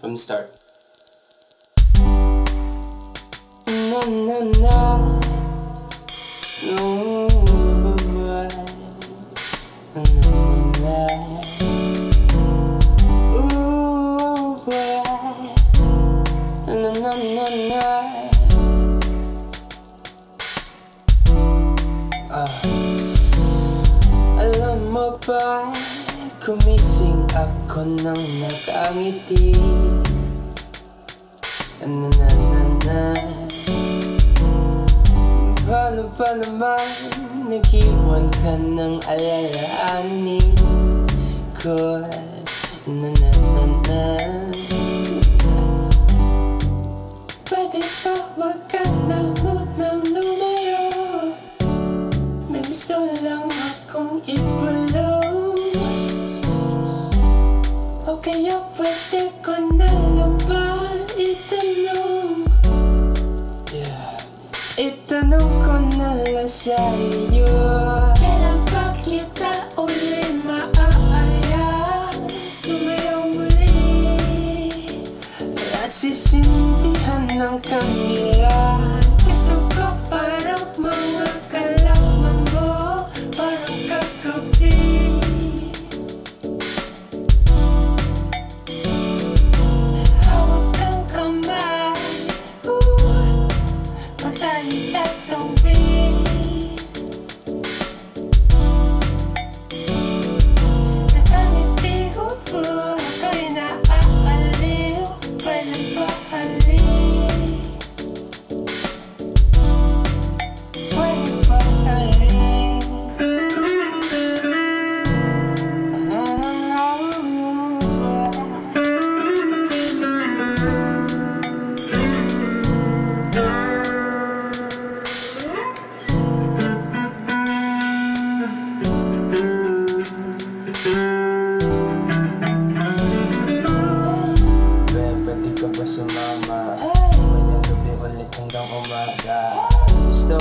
from the start. No, no, no. no. Kumising ako nang nakangiti. Na na na na. Paano pa naman Nag-iwan ka ng alalahanin ko? Na na na na. Pwede ba wag ka na munang itanong ko na lang sa iyo Kailan ba kita uli maaaya Sumayaw muli At sisindihan ng kanila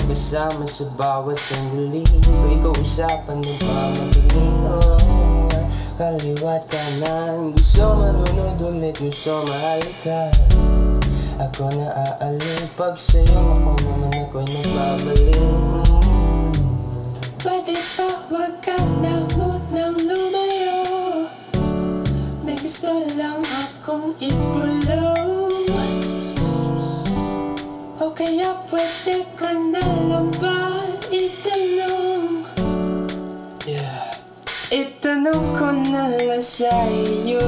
kasama sa bawat sandali Ko ikaw usapan mo pa magaling oh, Kaliwat kanan Gusto marunod ulit Gusto mahal ka. Ako na aalin Pag sa'yo ako naman ako'y nagbabalik mm. Pwede ba wag ka na munang lumayo. May gusto lang akong ipulong O kaya pwede ko na lang ba? Itanong. Yeah. Itanong ko na lang sa iyo